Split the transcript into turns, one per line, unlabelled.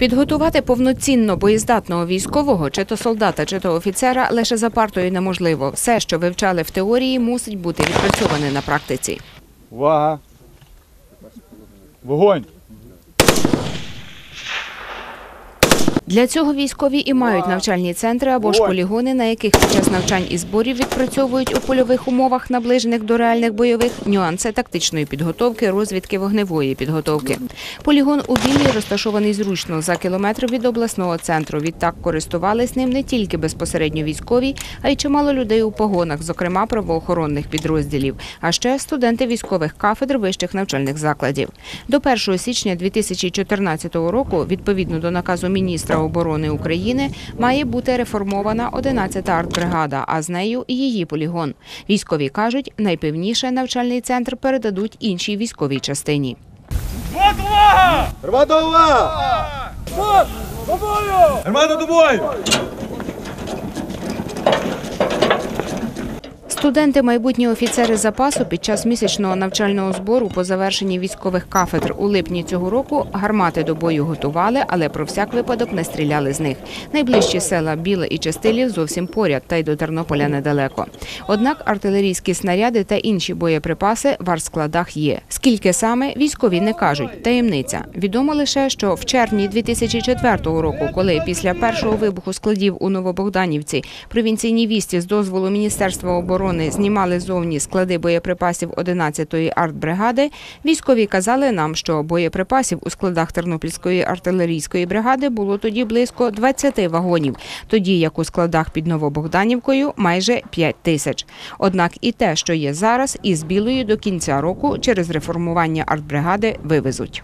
Підготувати повноцінно боєздатного військового, чи то солдата, чи то офіцера, лише за партою неможливо. Все, що вивчали в теорії, мусить бути відпрацьоване на практиці.
Увага! Вогонь!
Для цього військові і мають навчальні центри або ж полігони, на яких під час навчань і зборів відпрацьовують у польових умовах, наближених до реальних бойових, нюанси тактичної підготовки, розвідки вогневої підготовки. Полігон у Білій розташований зручно за кілометр від обласного центру. Відтак користувались ним не тільки безпосередньо військові, а й чимало людей у погонах, зокрема правоохоронних підрозділів, а ще студенти військових кафедр вищих навчальних закладів. До 1 січня 2014 року, відповідно до наказу міністра оборони України, має бути реформована 11-та артбригада, а з нею і її полігон. Військові кажуть, найпевніше навчальний центр передадуть іншій військовій частині.
Гармата увага! Гармата до бою!
Студенти, майбутні офіцери запасу під час місячного навчального збору по завершенні військових кафедр у липні цього року гармати до бою готували, але про всяк випадок не стріляли з них. Найближчі села Біле і Частилів зовсім поряд, та й до Тернополя недалеко. Однак артилерійські снаряди та інші боєприпаси в артскладах є. Скільки саме військові не кажуть. Таємниця відомо лише, що в червні 2004 року, коли після першого вибуху складів у Новобогданівці провінційній вісті з дозволу Міністерства оборони знімали зовні склади боєприпасів 11-ї артбригади, військові казали нам, що боєприпасів у складах Тернопільської артилерійської бригади було тоді близько 20 вагонів, тоді як у складах під Новобогданівкою майже 5 тисяч. Однак і те, що є зараз, із білою до кінця року через реформування артбригади вивезуть.